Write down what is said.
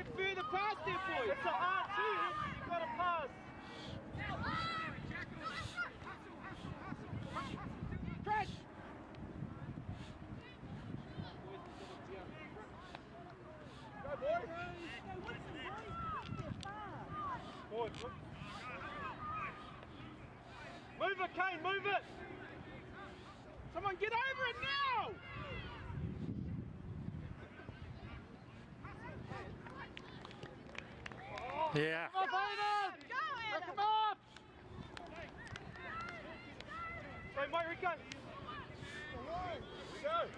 Get further past there, boys. It's a hard two, Henry. You've got to pass. Stretch. Go, boys. Boys. Move it, Kane, move it! Someone get over it now! Yeah. Come on, Hayden! Go, Adam! him up! Hey, Mike, Rico. Go.